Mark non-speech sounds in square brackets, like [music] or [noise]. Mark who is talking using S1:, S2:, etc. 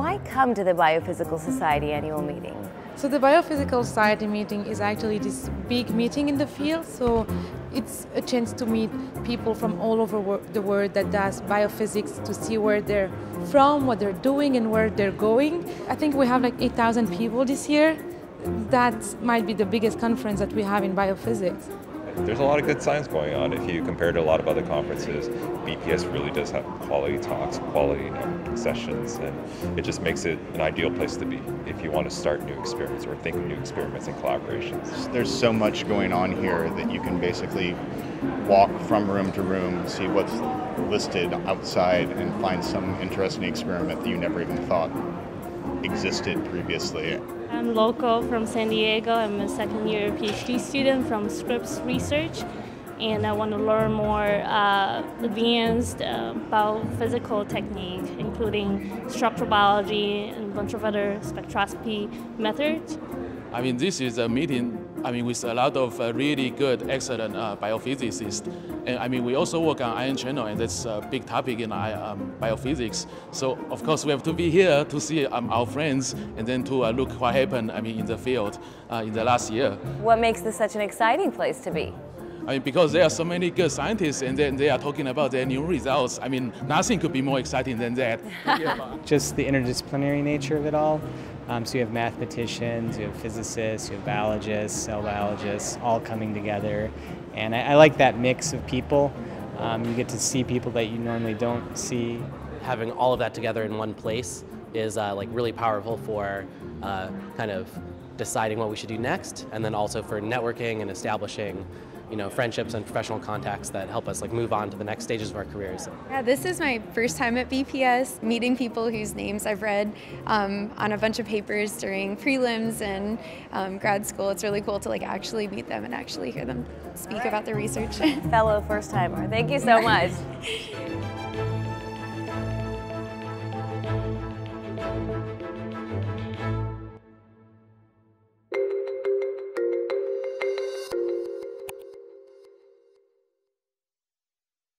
S1: Why come to the Biophysical Society annual meeting?
S2: So the Biophysical Society meeting is actually this big meeting in the field. So it's a chance to meet people from all over the world that does biophysics to see where they're from, what they're doing, and where they're going. I think we have like 8,000 people this year. That might be the biggest conference that we have in biophysics
S3: there's a lot of good science going on. If you compare to a lot of other conferences, BPS really does have quality talks, quality sessions, and it just makes it an ideal place to be if you want to start new experiments or think of new experiments and collaborations.
S4: There's so much going on here that you can basically walk from room to room, see what's listed outside, and find some interesting experiment that you never even thought existed previously.
S5: I'm local from San Diego. I'm a second year PhD student from Scripps Research and I want to learn more uh, advanced uh, biophysical technique, including structural biology and a bunch of other spectroscopy methods.
S6: I mean, this is a meeting, I mean, with a lot of uh, really good, excellent uh, biophysicists. And I mean, we also work on ion channel, and that's a big topic in uh, um, biophysics. So, of course, we have to be here to see um, our friends and then to look what happened, I mean, in the field in the last year.
S1: What makes this such an exciting place to be?
S6: I mean, because there are so many good scientists and then they are talking about their new results. I mean, nothing could be more exciting than that. [laughs]
S7: Just the interdisciplinary nature of it all. Um, so you have mathematicians, you have physicists, you have biologists, cell biologists, all coming together. And I, I like that mix of people. Um, you get to see people that you normally don't see.
S8: Having all of that together in one place is uh, like really powerful for uh, kind of deciding what we should do next, and then also for networking and establishing you know, friendships and professional contacts that help us like move on to the next stages of our careers.
S9: Yeah, this is my first time at BPS, meeting people whose names I've read um, on a bunch of papers during prelims and um, grad school. It's really cool to like actually meet them and actually hear them speak about their research. [laughs]
S1: Fellow first timer, thank you so [laughs] much.